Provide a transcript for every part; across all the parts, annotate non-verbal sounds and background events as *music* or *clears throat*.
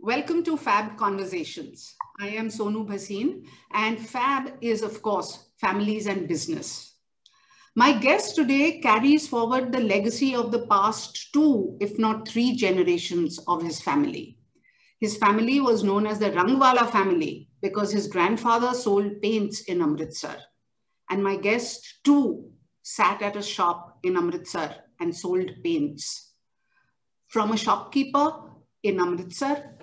Welcome to Fab Conversations. I am Sonu Bhasin, and Fab is, of course, families and business. My guest today carries forward the legacy of the past two, if not three generations of his family. His family was known as the Rangwala family because his grandfather sold paints in Amritsar. And my guest too sat at a shop in Amritsar and sold paints. From a shopkeeper in Amritsar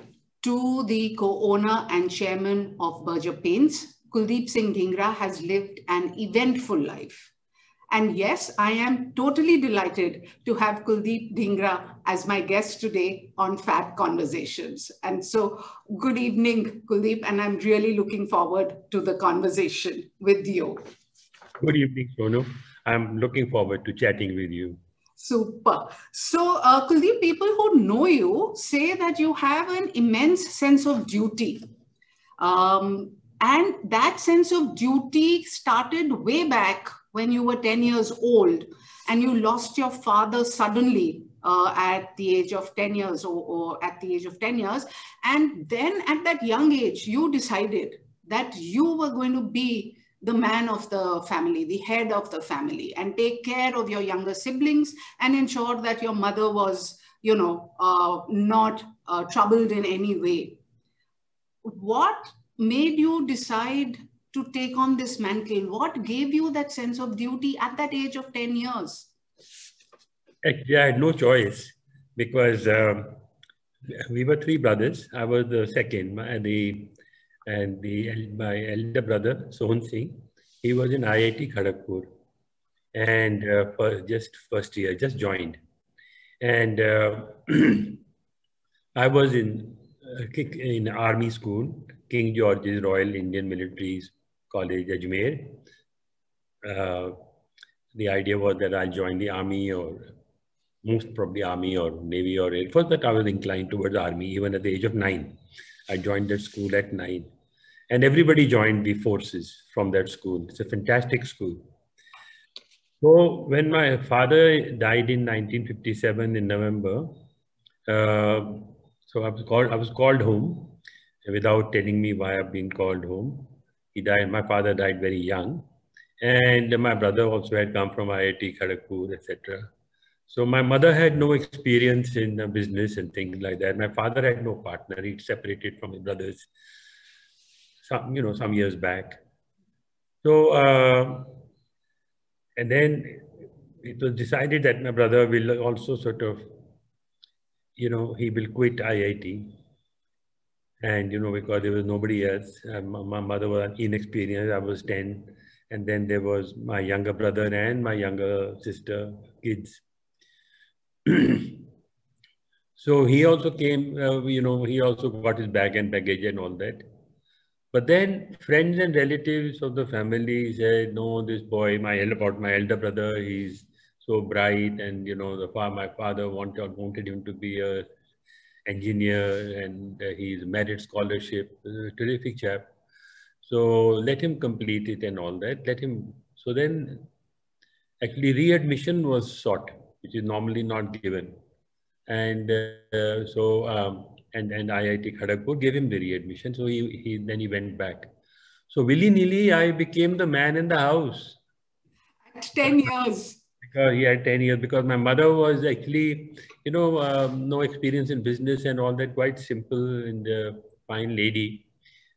to the co-owner and chairman of Berger Paints, Kuldip Singh Dhingra has lived an eventful life. And yes, I am totally delighted to have Kuldip Dhingra as my guest today on Fab Conversations. And so good evening, Kuldip, and I'm really looking forward to the conversation with you. Good evening, Sonu. I'm looking forward to chatting with you. Super. So, uh, Kuldip, people who know you say that you have an immense sense of duty. Um, and that sense of duty started way back when you were 10 years old and you lost your father suddenly uh, at the age of 10 years or, or at the age of 10 years. And then at that young age, you decided that you were going to be the man of the family, the head of the family, and take care of your younger siblings and ensure that your mother was, you know, uh, not uh, troubled in any way. What made you decide to take on this mantle? What gave you that sense of duty at that age of 10 years? Actually, I had no choice because um, we were three brothers. I was the second. My, the and the my elder brother Sohan Singh, he was in IIT Kharagpur, and uh, for just first year, just joined, and uh, *clears throat* I was in uh, in army school, King George's Royal Indian Military College, Ajmer. Uh, the idea was that I'll join the army or most probably army or navy or air force, but I was inclined towards army even at the age of nine. I joined that school at nine and everybody joined the forces from that school. It's a fantastic school. So when my father died in 1957 in November, uh, so I was called. I was called home without telling me why I've been called home. He died. My father died very young, and my brother also had come from IIT Kharagpur, etc. So my mother had no experience in the business and things like that. My father had no partner. He separated from his brothers some, you know, some years back. So, uh, and then it was decided that my brother will also sort of, you know, he will quit IIT. And, you know, because there was nobody else. Uh, my, mother was inexperienced. I was 10. And then there was my younger brother and my younger sister, kids. *clears throat* so he also came, uh, you know, he also got his bag and baggage and all that. But then friends and relatives of the family said, no, this boy, my about my elder brother, he's so bright, and you know, the my father wanted wanted him to be a engineer, and uh, he's merit scholarship, uh, terrific chap. So let him complete it and all that. Let him. So then, actually, readmission was sought, which is normally not given, and uh, so. Um, and, and IIT Kharagpur gave him the readmission. So he, he then he went back. So willy-nilly, I became the man in the house. At 10 years. Because he had 10 years because my mother was actually, you know, um, no experience in business and all that, quite simple and uh, fine lady.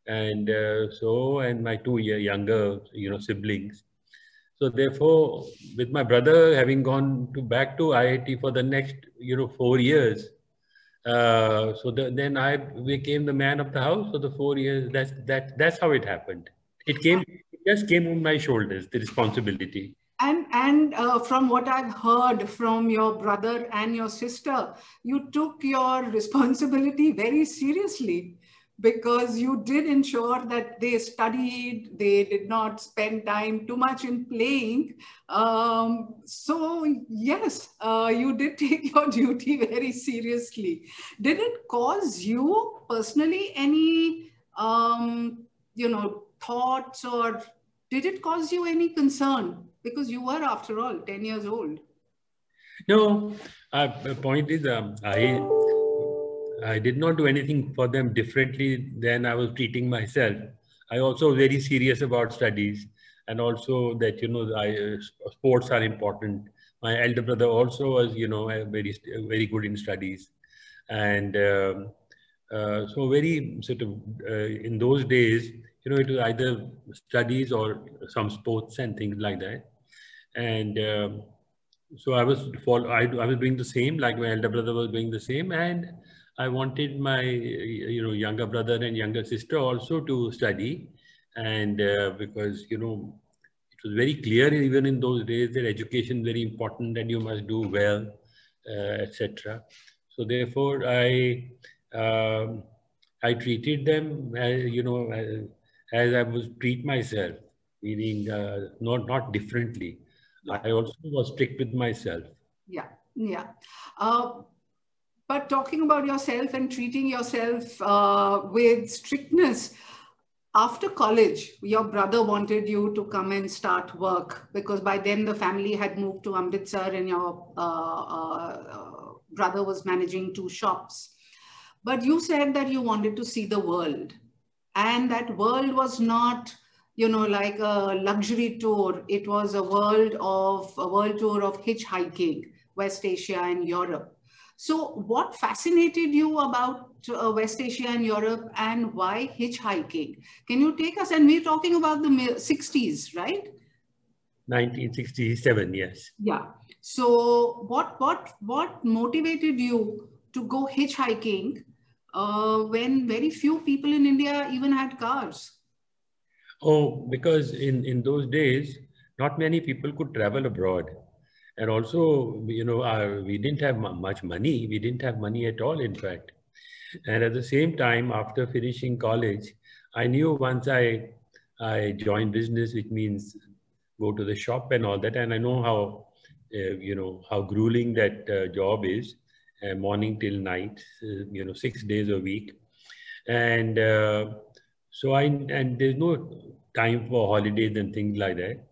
And uh, so, and my two year younger, you know, siblings. So therefore, with my brother having gone to back to IIT for the next, you know, four years, uh, so the, then I became the man of the house for the four years. That's that. That's how it happened. It came. It just came on my shoulders. The responsibility. And and uh, from what I've heard from your brother and your sister, you took your responsibility very seriously because you did ensure that they studied, they did not spend time too much in playing. Um, so, yes, uh, you did *laughs* take your duty very seriously. Did it cause you personally any, um, you know, thoughts or did it cause you any concern? Because you were, after all, 10 years old. No, uh, the point is, um, I I did not do anything for them differently than I was treating myself. I also very serious about studies and also that, you know, I, uh, sports are important. My elder brother also was, you know, very, very good in studies. And um, uh, so very sort of, uh, in those days, you know, it was either studies or some sports and things like that. And um, so I was follow, I, I was doing the same, like my elder brother was doing the same. And I wanted my, you know, younger brother and younger sister also to study. And uh, because, you know, it was very clear even in those days that education is very important and you must do well, uh, etc. So therefore, I, um, I treated them, as, you know, as, as I was treat myself, meaning uh, not not differently. I also was strict with myself. Yeah, yeah. Uh, but talking about yourself and treating yourself uh, with strictness, after college, your brother wanted you to come and start work because by then the family had moved to Amritsar and your uh, uh brother was managing two shops. But you said that you wanted to see the world and that world was not you know, like a luxury tour. It was a world of a world tour of hitchhiking, West Asia and Europe. So what fascinated you about uh, West Asia and Europe and why hitchhiking? Can you take us, and we're talking about the 60s, right? 1967, yes. Yeah. So what, what, what motivated you to go hitchhiking uh, when very few people in India even had cars? Oh, because in, in those days, not many people could travel abroad. And also, you know, our, we didn't have much money. We didn't have money at all, in fact. And at the same time, after finishing college, I knew once I, I joined business, which means go to the shop and all that. And I know how, uh, you know, how grueling that uh, job is, uh, morning till night, uh, you know, six days a week. And uh, so I, and there's no time for holidays and things like that.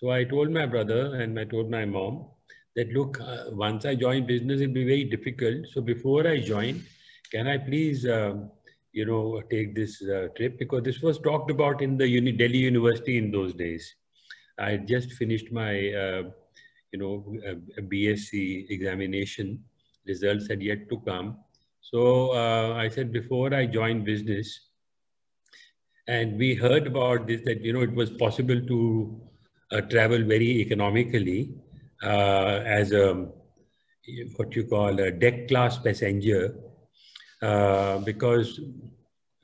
So I told my brother and I told my mom that, look, uh, once I join business, it'll be very difficult. So before I join, can I please, um, you know, take this uh, trip? Because this was talked about in the Uni Delhi University in those days. I just finished my, uh, you know, BSc examination. Results had yet to come. So uh, I said, before I join business, and we heard about this that, you know, it was possible to uh, travel very economically uh, as a, what you call a deck class passenger, uh, because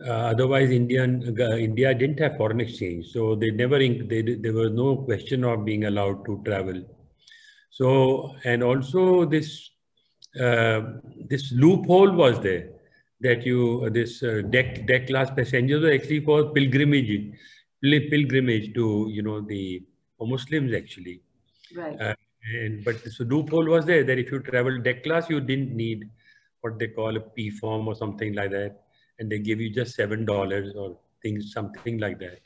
uh, otherwise Indian, uh, India didn't have foreign exchange. So they never, they, there was no question of being allowed to travel. So, and also this, uh, this loophole was there that you uh, this uh, deck deck class passengers were actually for pilgrimage pilgrimage to you know the Muslims actually. Right. Uh, and but so loophole was there that if you travel deck class, you didn't need what they call a P form or something like that, and they give you just seven dollars or things something like that.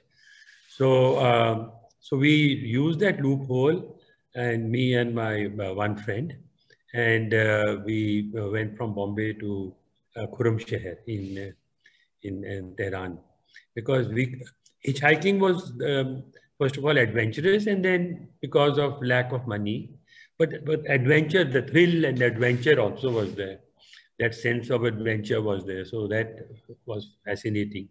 So um, so we used that loophole, and me and my uh, one friend, and uh, we uh, went from Bombay to uh, Khurramshahr in, uh, in, in Tehran because we hitchhiking was um, first of all adventurous and then because of lack of money. But but adventure the thrill and adventure also was there. That sense of adventure was there. So that was fascinating.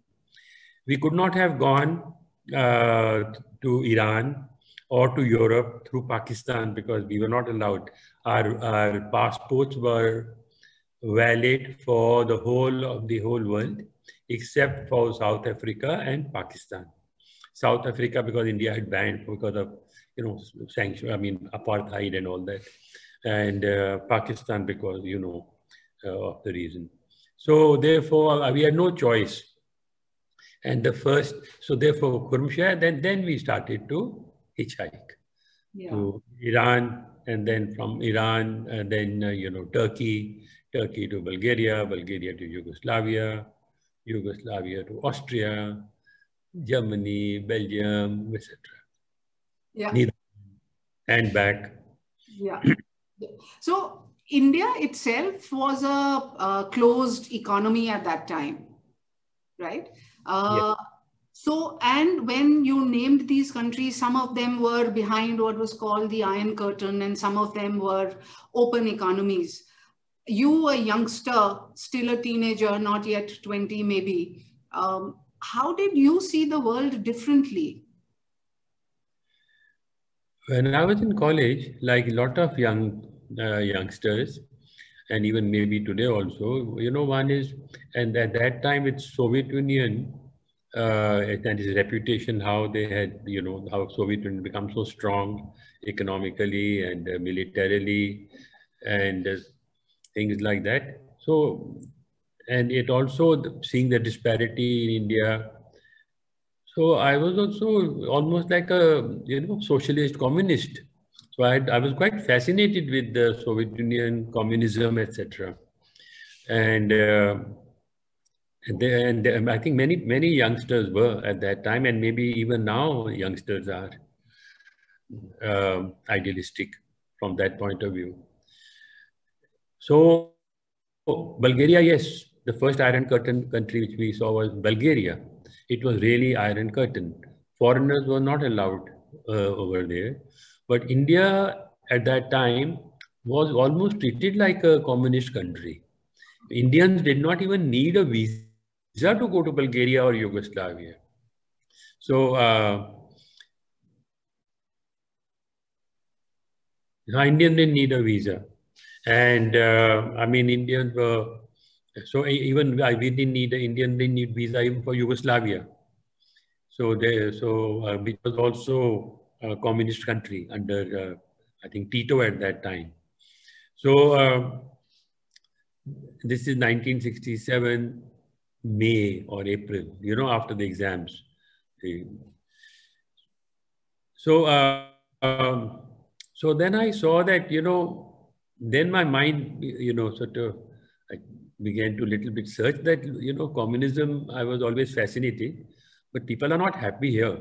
We could not have gone uh, to iran or to europe through pakistan because we were not allowed. Our, our passports were valid for the whole of the whole world, except for South Africa and Pakistan. South Africa because India had banned because of you know sanction, I mean apartheid and all that, and uh, Pakistan because you know uh, of the reason. So therefore uh, we had no choice. And the first, so therefore Khurramshahr, then then we started to hitchhike yeah. to Iran, and then from Iran, and then uh, you know Turkey, Turkey to Bulgaria, Bulgaria to Yugoslavia, Yugoslavia to Austria, Germany, Belgium, etc. Yeah. and back. Yeah. so India itself was a, a, closed economy at that time, right? Uh, yeah. So, and when you named these countries, some of them were behind what was called the Iron Curtain, and some of them were open economies. You, a youngster, still a teenager, not yet 20 maybe, um, how did you see the world differently? When I was in college, like a lot of young uh, youngsters, and even maybe today also, you know, one is, and at that time it's Soviet Union, uh, and his reputation, how they had, you know, how Soviet Union become so strong economically and uh, militarily and uh, things like that. So, and it also seeing the disparity in India. So I was also almost like a, you know, socialist communist. So I, I was quite fascinated with the Soviet Union, communism, etc. And uh, and, and um, I think many many youngsters were at that time, and maybe even now youngsters are um, idealistic from that point of view. So Bulgaria, yes, the first Iron Curtain country which we saw was Bulgaria. It was really Iron Curtain. Foreigners were not allowed uh, over there. But India at that time was almost treated like a communist country. Indians did not even need a visa to go to Bulgaria or Yugoslavia. So, uh, Indians didn't need a visa. And uh, I mean, Indians were, so even we didn't need, the Indian didn't need visa even for Yugoslavia. So, they, so uh, it was also a communist country under, uh, I think, Tito at that time. So, uh, this is 1967 May or April, you know, after the exams. So, uh, um, so then I saw that, you know, then my mind, you know, sort of I began to little bit search that, you know, communism, I was always fascinated, but people are not happy here.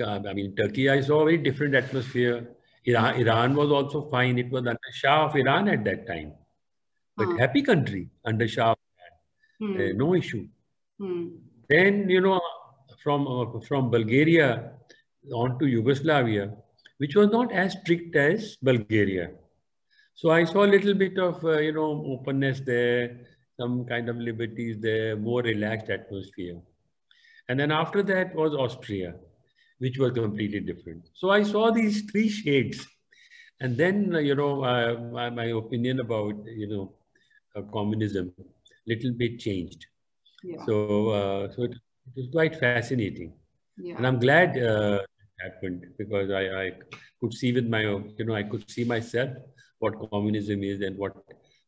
Uh, I mean, Turkey, I saw a very different atmosphere. Iran, Iran was also fine. It was under Shah of Iran at that time, but uh-huh. happy country under Shah Hmm. Uh, no issue. Hmm. Then, you know, from, uh, from Bulgaria on to Yugoslavia, which was not as strict as Bulgaria. So I saw a little bit of, uh, you know, openness there, some kind of liberties there, more relaxed atmosphere. And then after that was Austria, which was completely different. So I saw these three shades. And then, uh, you know, uh, my, my, opinion about, you know, uh, communism little bit changed. Yeah. So, uh, so it, it, was quite fascinating. Yeah. And I'm glad uh, it happened because I, I could see with my, you know, I could see myself what communism is and what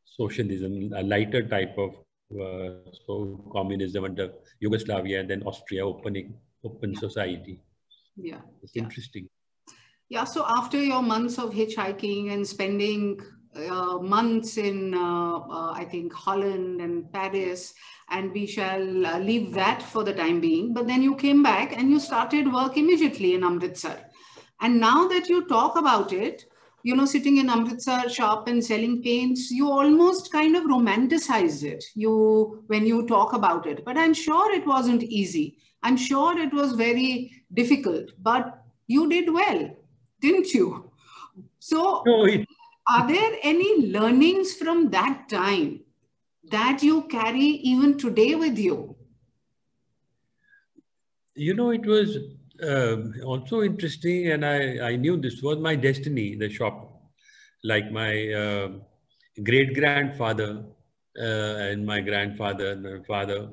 socialism, a lighter type of uh, so communism under Yugoslavia and then Austria opening open society. Yeah, it's yeah. interesting. Yeah. So after your months of hitchhiking and spending uh, months in, uh, uh, I think, Holland and Paris, and we shall uh, leave that for the time being. But then you came back and you started work immediately in Amritsar. And now that you talk about it, you know, sitting in Amritsar shop and selling paints, you almost kind of romanticize it you when you talk about it. But I'm sure it wasn't easy. I'm sure it was very difficult, but you did well, didn't you? So no, it, are there any learnings from that time that you carry even today with you? You know, it was uh, also interesting, and I, I knew this was my destiny, the shop. Like my uh, great grandfather uh, and my grandfather and my father.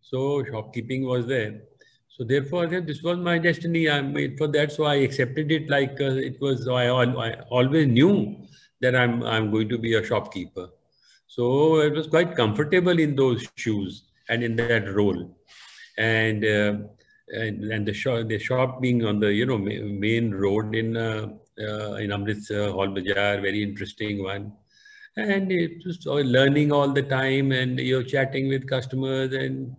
So, shopkeeping was there. So, therefore, this was my destiny. I made for that. So, I accepted it like uh, it was, I, I always knew that I'm, I'm going to be a shopkeeper. So it was quite comfortable in those shoes and in that role. And, uh, and, and the shop, the shop being on the, you know, main road in, uh, uh, in Amritsar, Hall Bazaar, very interesting one. And it learning all the time and you're chatting with customers and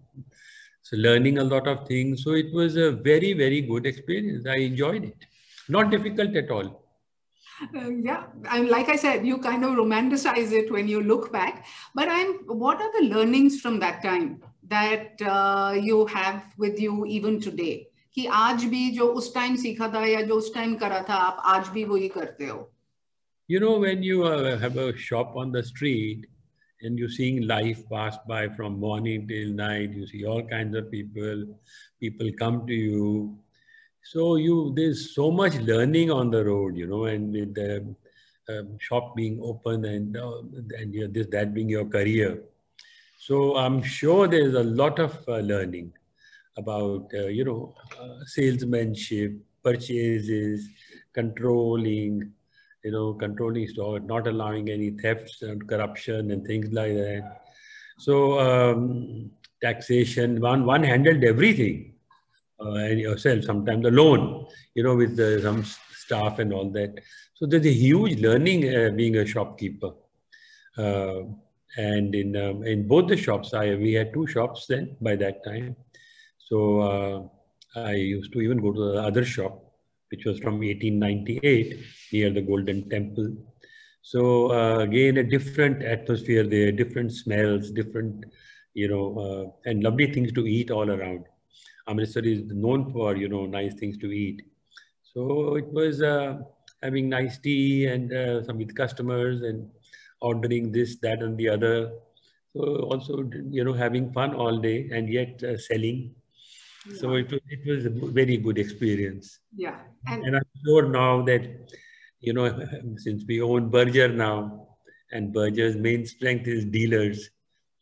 so learning a lot of things. So it was a very, very good experience. I enjoyed it. Not difficult at all. Uh, yeah, and like I said, you kind of romanticize it when you look back. But I'm. What are the learnings from that time that uh, you have with you even today? कि आज भी जो उस time सीखा था या जो उस टाइम करा था आप आज भी वही करते हो You know, when you uh, have a shop on the street and you're seeing life pass by from morning till night, you see all kinds of people, people come to you. So you there's so much learning on the road, you know, and with the um, shop being open and uh, and you know, this that being your career. So I'm sure there's a lot of uh, learning about uh, you know uh, salesmanship, purchases, controlling, you know, controlling store, not allowing any thefts and corruption and things like that. So um, taxation, one one handled everything uh, and yourself. Sometimes alone, you know, with the, some staff and all that. So there's a huge learning uh, being a shopkeeper. And in um, in both the shops, I we had two shops then by that time. So uh, I used to even go to the other shop which was from 1898 near the Golden Temple. So uh, again, a different atmosphere there, different smells, different, you know, uh, and lovely things to eat all around. Amritsar is known for, you know, nice things to eat. So it was uh, having nice tea and uh, some with customers and ordering this, that, and the other. So also, you know, having fun all day and yet uh, selling yeah. So it was, it was a very good experience. Yeah. And, and I'm sure now that, you know, *laughs* since we own Berger now, and Berger's main strength is dealers.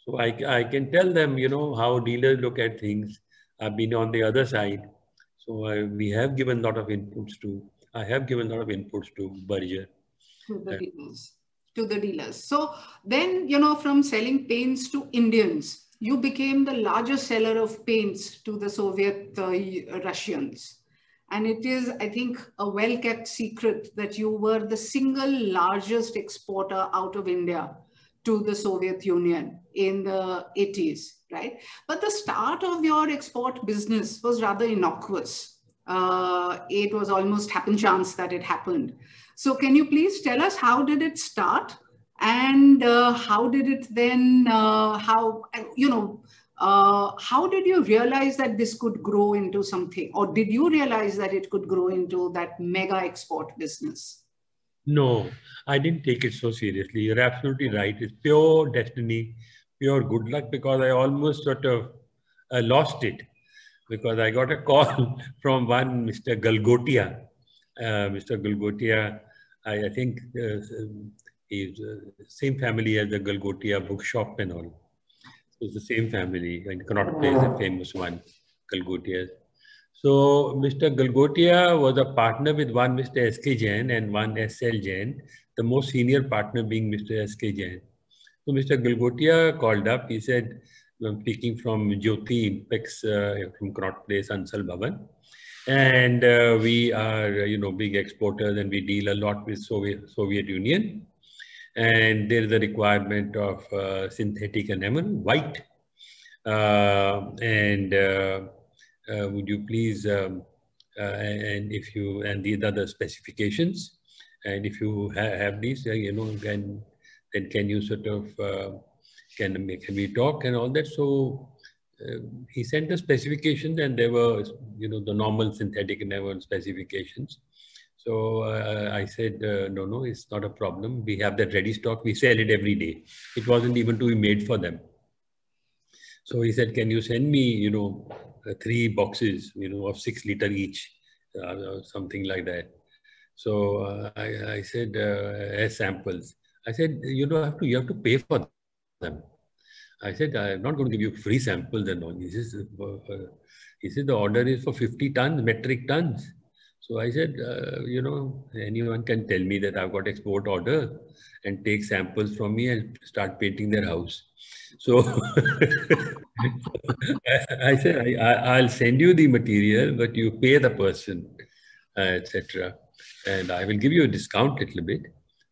So I, I can tell them, you know, how dealers look at things. I've been on the other side. So I, we have given a lot of inputs to, I have given a lot of inputs to Berger. To the dealers. To the dealers. So then, you know, from selling paints to Indians, you became the largest seller of paints to the Soviet uh, Russians. And it is, I think, a well kept secret that you were the single largest exporter out of India to the Soviet Union in the 80s, right? But the start of your export business was rather innocuous. Uh, it was almost happen chance that it happened. So can you please tell us how did it start? And uh, how did it then uh, how you know uh, how did you realize that this could grow into something? Or did you realize that it could grow into that mega export business? No i didn't take it so seriously. You're absolutely right. It's pure destiny pure good luck because i almost sort of uh, lost it. Because i got a *laughs* call from one mr galgotia uh, mr galgotia I, I think uh, is uh, same family as the Galgotia bookshop and all. So it's the same family, and Connaught Place a famous one, Galgotia. So Mr. Galgotia was a partner with one Mr. S.K. Jain and one S.L. Jain, the most senior partner being Mr. S.K. Jain. So Mr. Galgotia called up. He said, I'm speaking from Jyoti Impex uh, from Connaught Place, Ansal Bhavan. And uh, we are, you know, big exporters and we deal a lot with Soviet, Soviet Union and there is a requirement of uh, synthetic enamel, white. Uh, and uh, uh, would you please, um, uh, and if you, and these the specifications, and if you ha have these, you know, then, then can you sort of, can, can we talk and all that? So he sent the specifications and there were, you know, the normal synthetic enamel specifications. So uh, I said, uh, no, no, it's not a problem. We have that ready stock. We sell it every day. It wasn't even to be made for them. So he said, can you send me, you know, uh, three boxes, you know, of six liter each, uh, something like that. So uh, I, I, said, uh, as samples. I said, you don't have to, you have to pay for them. I said, I'm not going to give you free samples and all. He says, he said, the order is for 50 tons, metric tons. So I said, uh, you know, anyone can tell me that I've got export order and take samples from me and start painting their house. So *laughs* I said, I, will send you the material, but you pay the person, uh, etc. And I will give you a discount a little bit.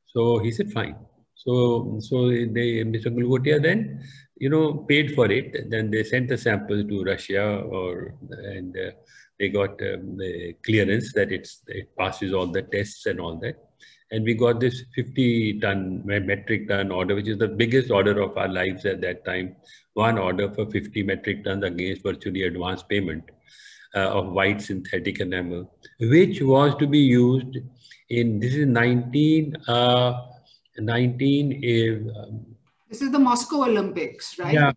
So he said, fine. So, so they, Mr. Galgotia then, you know, paid for it. Then they sent the sample to Russia or, and uh, they got um, the clearance that it's, it passes all the tests and all that. and we got this 50 ton metric ton order, which is the biggest order of our lives at that time. One order for 50 metric tons against virtually advance payment uh, of white synthetic enamel, which was to be used in, this is 19, uh, 19, uh, this is the Moscow Olympics, right? Yeah,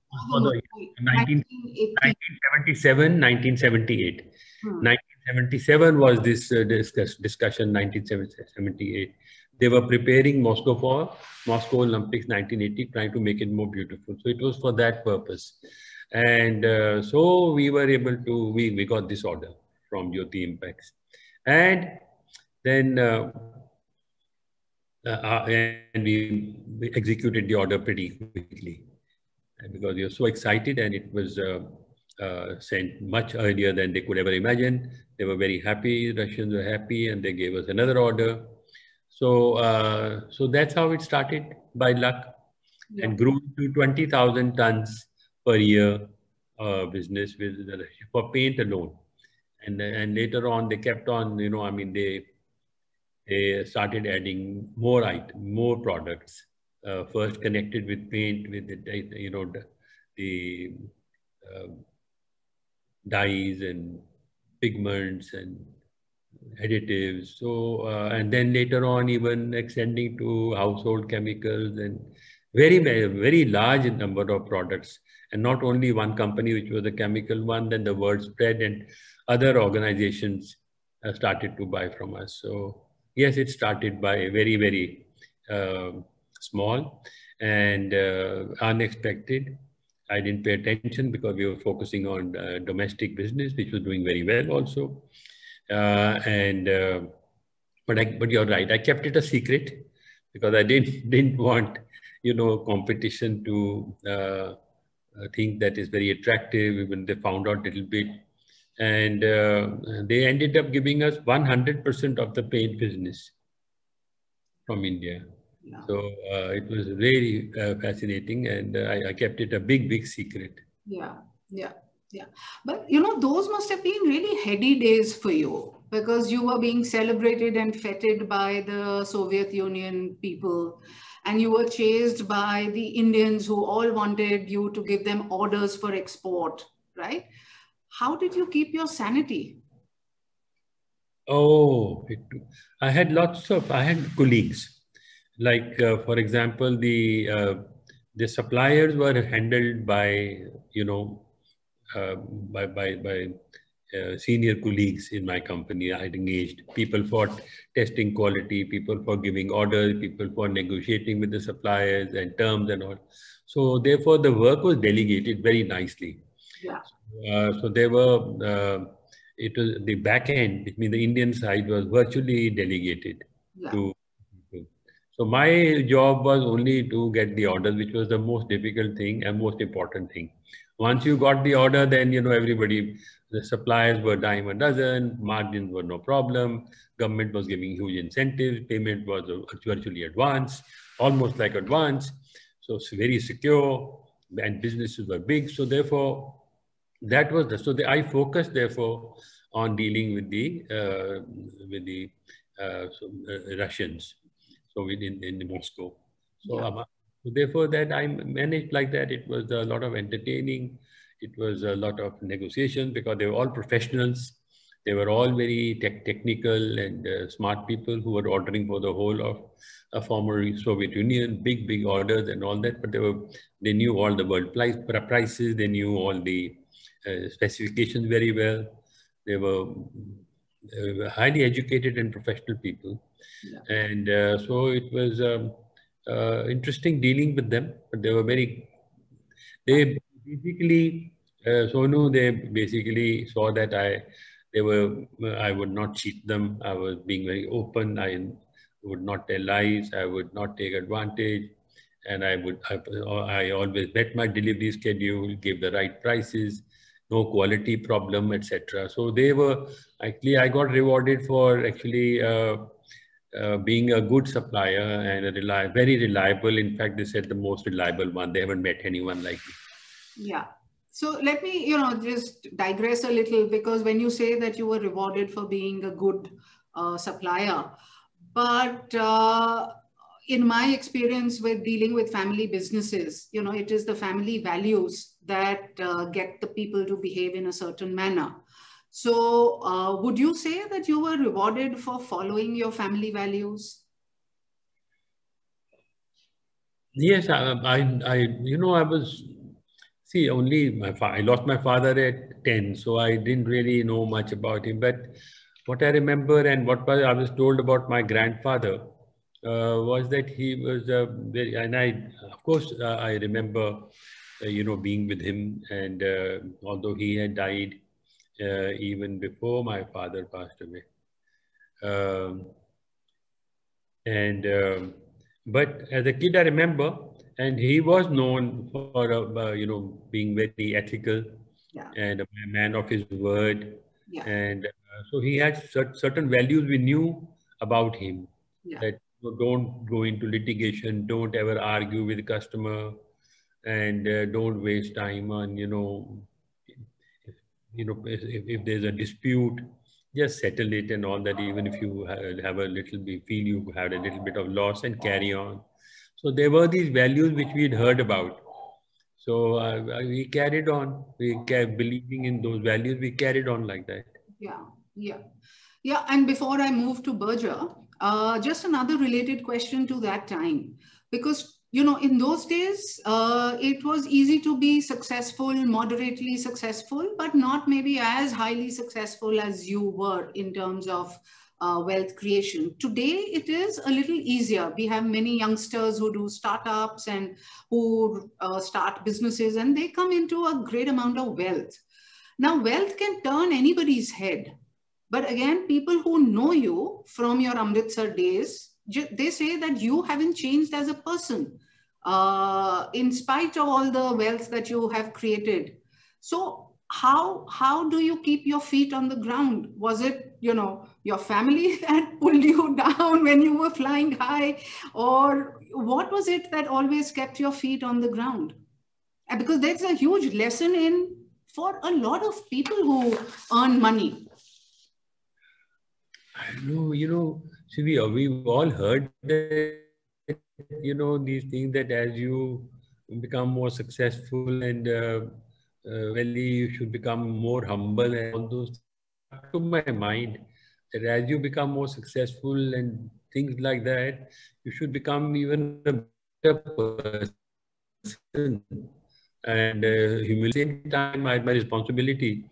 19, 1977, 1978. Hmm. 1977 was this uh, discuss, discussion, 1978. They were preparing Moscow for Moscow Olympics 1980, trying to make it more beautiful. So it was for that purpose. And uh, so we were able to, we, we got this order from Jyoti Impex. And then uh, uh, uh, and we, we, executed the order pretty quickly because we were so excited and it was uh, uh, sent much earlier than they could ever imagine. They were very happy, Russians were happy and they gave us another order. So, uh, so that's how it started by luck yeah. and grew to 20,000 tons per year uh, business with for paint alone. And, and later on they kept on, you know, I mean, they they started adding more item, more products. Uh, first connected with paint, with the, you know, the, the uh, dyes and pigments and additives. So, uh, and then later on, even extending to household chemicals and very, very, large number of products. And not only one company, which was a chemical one, then the word spread and other organizations uh, started to buy from us. So yes, it started by very, very uh, small and uh, unexpected. I didn't pay attention because we were focusing on uh, domestic business, which was doing very well also. Uh, and uh, but I, but you're right. I kept it a secret because I didn't *laughs* didn't want you know competition to uh, think that is very attractive. When they found out a little bit, and uh, they ended up giving us 100% of the paint business from India. Yeah. So uh, it was very uh, fascinating, and uh, I, I, kept it a big, big secret. Yeah, yeah, yeah. But you know, those must have been really heady days for you because you were being celebrated and feted by the Soviet Union people, and you were chased by the Indians who all wanted you to give them orders for export, right? How did you keep your sanity? Oh, it, I had lots of, I had colleagues. Like, uh, for example, the, uh, the suppliers were handled by, you know, uh, by, by, by uh, senior colleagues in my company. I had engaged people for testing quality, people for giving orders, people for negotiating with the suppliers and terms and all. So therefore, the work was delegated very nicely. Yeah. Uh, so they were, uh, it was the back end, which means the Indian side was virtually delegated yeah. to. So my job was only to get the orders, which was the most difficult thing and most important thing. Once you got the order, then you know everybody, the suppliers were dime a dozen, margins were no problem. Government was giving huge incentives, payment was virtually advanced, almost like advance. So it's very secure, and businesses were big. So therefore, that was the, so the, I focused therefore on dealing with the uh, with the uh, so, uh, Russians, so within in Moscow. So, yeah. um, so therefore, that I managed like that. It was a lot of entertaining. It was a lot of negotiations because they were all professionals. They were all very tech, technical and uh, smart people who were ordering for the whole of a former Soviet Union, big, big orders and all that. But they were, they knew all the world price, prices. They knew all the uh, specifications very well. They were, they were, highly educated and professional people. Yeah. And uh, so it was um, uh, interesting dealing with them, but they were very, they basically, uh, Sonu, they basically saw that I, they were, I would not cheat them. I was being very open. I would not tell lies. I would not take advantage and I would I, I, always met my delivery schedule, gave the right prices, no quality problem, etc. So they were actually, I got rewarded for actually uh, uh, being a good supplier and a very reliable. In fact, they said the most reliable one. They haven't met anyone like me. Yeah. So let me, you know, just digress a little because when you say that you were rewarded for being a good uh, supplier, but uh, in my experience with dealing with family businesses, you know, it is the family values that uh, get the people to behave in a certain manner. So, uh, would you say that you were rewarded for following your family values? Yes, I, I, I you know, I was see only my I lost my father at ten, so I didn't really know much about him. But what I remember and what I was told about my grandfather uh, was that he was very, and I, of course, uh, I remember, you know, being with him, and uh, although he had died uh, even before my father passed away, um, and um, but as a kid, I remember, and he was known for, you know, being very ethical. Yeah. and a man of his word, yeah. and so he had certain values we knew about him. Yeah. that don't go into litigation, don't ever argue with the customer, and uh, don't waste time on you know, if, you know if, if there's a dispute, just settle it and all that. Even if you have a little bit feel you had a little bit of loss and carry on. So there were these values which we'd heard about. So uh, we carried on. We kept believing in those values. We carried on like that. Yeah, yeah, yeah. And before I move to Berger, uh, just another related question to that time, because you know in those days uh, it was easy to be successful, moderately successful, but not maybe as highly successful as you were in terms of uh, wealth creation. Today, it is a little easier. We have many youngsters who do startups and who uh, start businesses, and they come into a great amount of wealth. Now, wealth can turn anybody's head. But again, people who know you from your Amritsar days, they say that you haven't changed as a person uh, in spite of all the wealth that you have created. So how, how do you keep your feet on the ground? Was it, you know, your family *laughs* that pulled you down when you were flying high? Or what was it that always kept your feet on the ground? Because there's a huge lesson in for a lot of people who earn money I know, you know, see, we, we've all heard that, you know, these things that as you become more successful and uh, uh, really you should become more humble and all those to my mind that as you become more successful and things like that, you should become even a better person. And uh, humility, time, my, my responsibility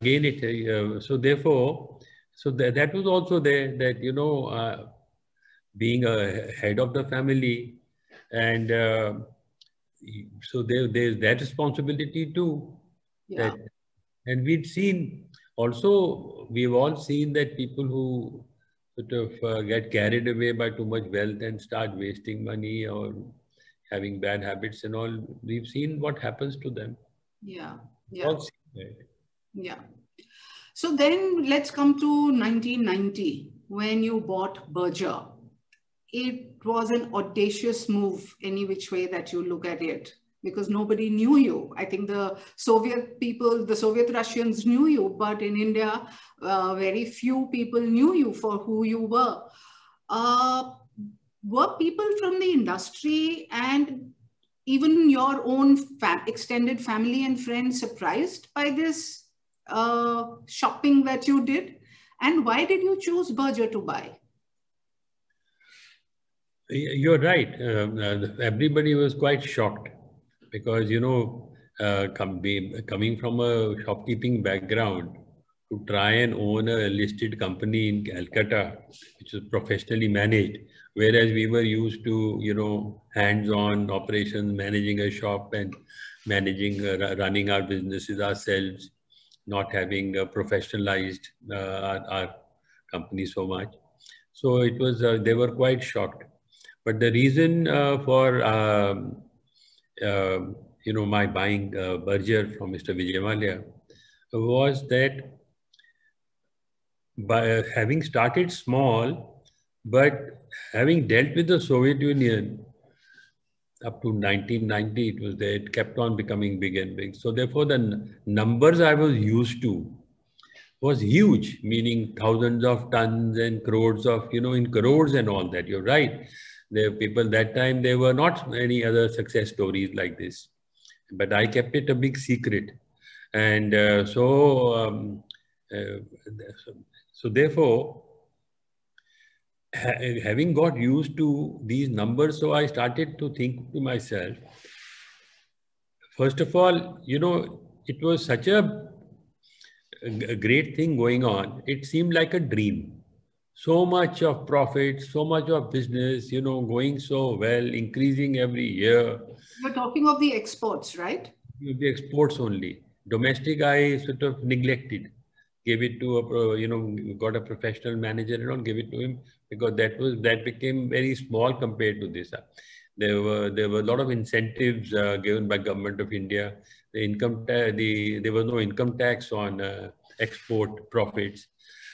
again it uh, so therefore so that, that was also there that you know uh, being a head of the family and uh, so there, there's that responsibility too yeah. That, and we'd seen also we've all seen that people who sort of uh, get carried away by too much wealth and start wasting money or having bad habits and all we've seen what happens to them yeah yeah yeah. So then let's come to 1990 when you bought Berger. It was an audacious move any which way that you look at it because nobody knew you. I think the Soviet people, the Soviet Russians knew you, but in India, uh, very few people knew you for who you were. Uh, were people from the industry and even your own fa extended family and friends surprised by this uh, shopping that you did? And why did you choose Berger to buy? You're right. Uh, everybody was quite shocked because, you know, uh, com coming from a shopkeeping background to try and own a listed company in Calcutta, which is professionally managed, whereas we were used to, you know, hands-on operations, managing a shop and managing, uh, running our businesses ourselves not having uh, professionalized uh, our, our, company so much. So it was, uh, they were quite shocked. But the reason for, um, um, you know, my buying Berger from Mr. Vijay Mallya was that by having started small, but having dealt with the Soviet Union, up to 1990 it was there it kept on becoming big and big so therefore the numbers i was used to was huge, meaning thousands of tons and crores of, you know, in crores and all that. You're right. There people that time, there were not any other success stories like this. But I kept it a big secret. And uh, so, um, uh, so therefore, ha having got used to these numbers, so I started to think to myself, first of all, you know, it was such a, a great thing going on. It seemed like a dream. So much of profit, so much of business, you know, going so well, increasing every year. You're talking of the exports, right? The exports only. Domestic, I sort of neglected gave it to a you know got a professional manager and all give it to him because that was that became very small compared to this there were there were a lot of incentives uh, given by government of india the income the there was no income tax on uh, export profits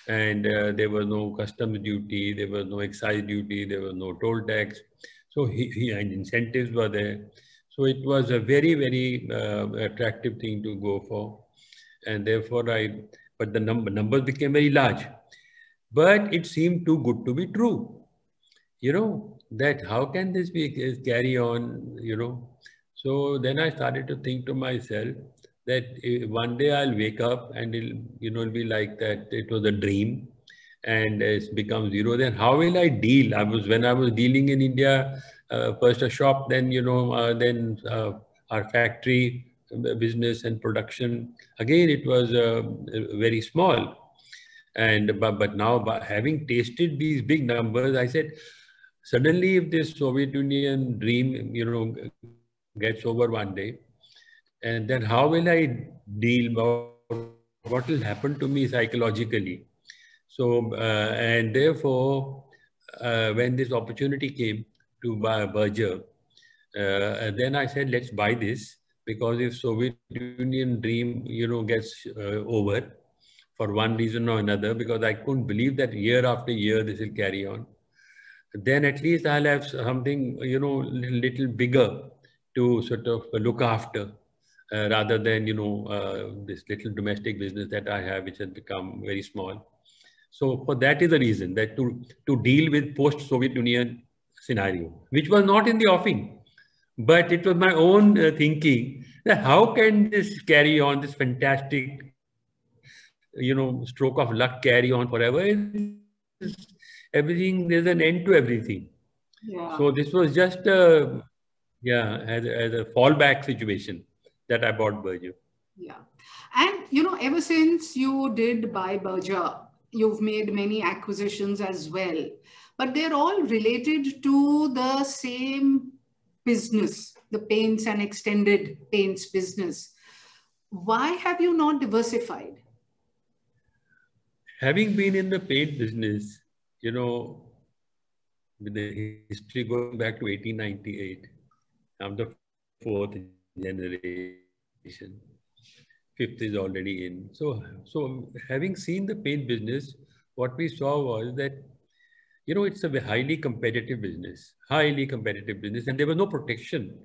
and uh, there was no customs duty there was no excise duty there was no toll tax so he, he and incentives were there so it was a very very uh, attractive thing to go for and therefore i but the number, numbers became very large. But it seemed too good to be true. You know, that how can this be carry on, you know? So then I started to think to myself that eh, one day I'll wake up and it'll, you know, it'll be like that it was a dream and it's become zero. Then how will I deal? I was, when I was dealing in India, uh, first a shop, then, you know, uh, then uh, our factory, business and production. Again, it was uh, very small. And but, but now, having tasted these big numbers, I said, suddenly, if this Soviet Union dream, you know, gets over one day, and then how will I deal? About what will happen to me psychologically? So, uh, and therefore, uh, when this opportunity came to buy Berger, uh, then I said, let's buy this because if Soviet Union dream, you know, gets uh, over for one reason or another, because I couldn't believe that year after year this will carry on, then at least I'll have something, you know, little, little bigger to sort of look after. Uh, rather than you know uh, this little domestic business that I have, which has become very small. So for that is the reason that to to deal with post-Soviet Union scenario, which was not in the offing. But it was my own uh, thinking that how can this carry on, this fantastic, you know, stroke of luck carry on forever? It's, everything, there's an end to everything. Yeah. So this was just a, yeah, as a, as a fallback situation that I bought Berger. Yeah. And, you know, ever since you did buy Berger, you've made many acquisitions as well, but they're all related to the same business, the paints and extended paints business. Why have you not diversified? Having been in the paint business, you know, with the history going back to 1898, I'm the fourth generation. Fifth is already in. So, so having seen the paint business, what we saw was that you know, it's a highly competitive business, highly competitive business, and there was no protection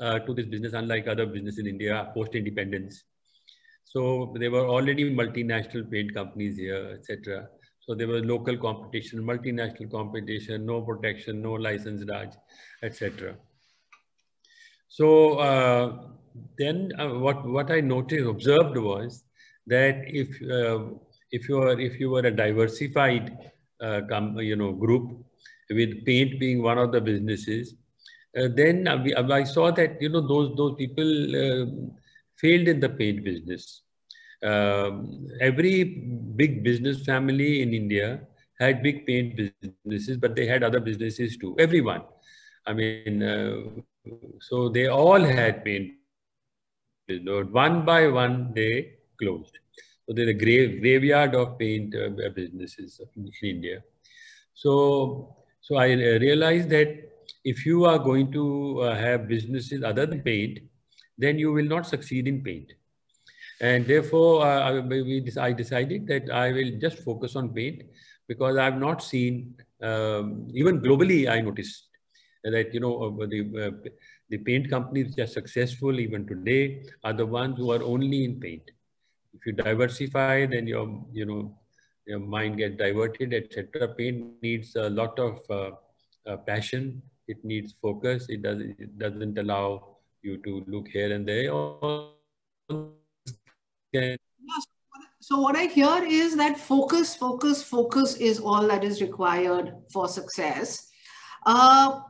uh, to this business, unlike other business in India post-independence. So there were already multinational paint companies here, etc. So there was local competition, multinational competition, no protection, no license raj, etc. So uh, then uh, what, what I noticed, observed was that if, uh, if, you are, if you were a diversified uh, you know, group with paint being one of the businesses. Uh, then I, I, saw that, you know, those, those people uh, failed in the paint business. Um, every big business family in India had big paint businesses, but they had other businesses too. Everyone. I mean, uh, so they all had paint business. One by one, they closed. So there's a grave, graveyard of paint uh, businesses in India. So, so I realized that if you are going to uh, have businesses other than paint, then you will not succeed in paint. And therefore, uh, I decided that I will just focus on paint because I've not seen, um, even globally, I noticed that, you know, uh, the, uh, the paint companies which are successful even today are the ones who are only in paint If you diversify, then your, you know, your mind gets diverted, etc. Paint needs a lot of uh, uh, passion. It needs focus. It doesn't, it doesn't allow you to look here and there. So what I hear is that focus, focus, focus is all that is required for success. Uh,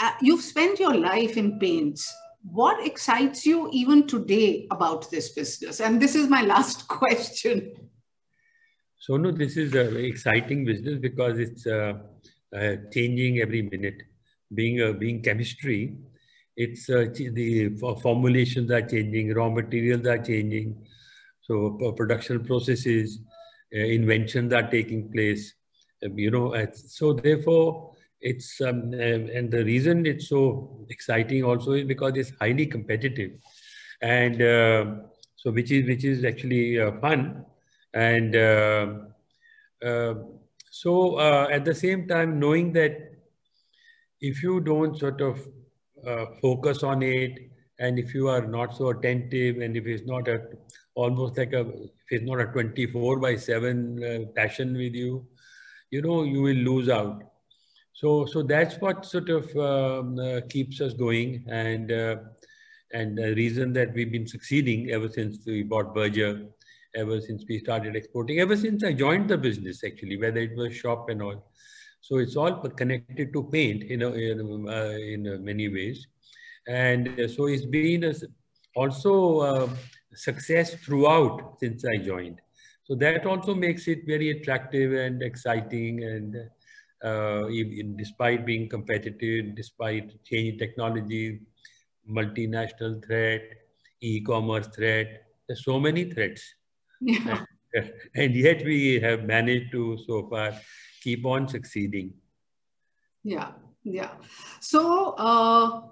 uh, you've spent your life in paints. What excites you even today about this business? And this is my last *laughs* question. So no, this is an exciting business because it's uh, uh, changing every minute. Being being chemistry, it's uh, the formulations are changing, raw materials are changing, so production processes, uh, inventions are taking place. Um, you know, so therefore, it's um, and the reason it's so exciting also is because it's highly competitive, and uh, so which is which is actually uh, fun, and uh, uh so uh, at the same time knowing that if you don't sort of uh, focus on it, and if you are not so attentive, and if it's not a almost like a if it's not a 24 by 7 passion with you, you know you will lose out so, so that's what sort of um, uh, keeps us going, and uh, and the reason that we've been succeeding ever since we bought Berger, ever since we started exporting, ever since I joined the business actually, whether it was shop and all. So it's all connected to paint, you know, in, uh, in many ways, and uh, so it's been a, also uh, success throughout since I joined. So that also makes it very attractive and exciting and uh, despite being competitive, despite changing technology, multinational threat, e-commerce threat, there's so many threats. Yeah. And, *laughs* and yet we have managed to so far keep on succeeding. Yeah, yeah. So, uh,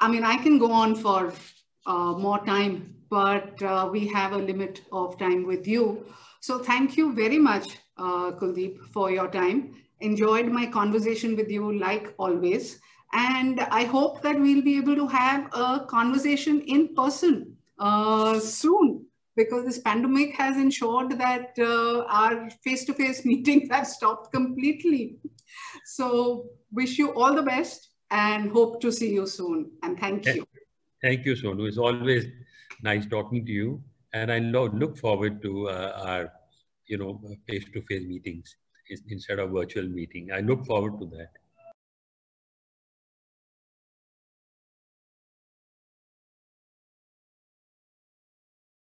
I mean, I can go on for uh, more time, but uh, we have a limit of time with you. So thank you very much, uh, Kuldip, for your time enjoyed my conversation with you like always. And I hope that we'll be able to have a conversation in person uh, soon because this pandemic has ensured that uh, our face-to-face *laughs* meetings have stopped completely. So wish you all the best and hope to see you soon. And thank you. Thank you, Sonu. It's always nice talking to you. And I look forward to uh, our, you know, face-to-face -face meetings instead of virtual meeting. I look forward to that.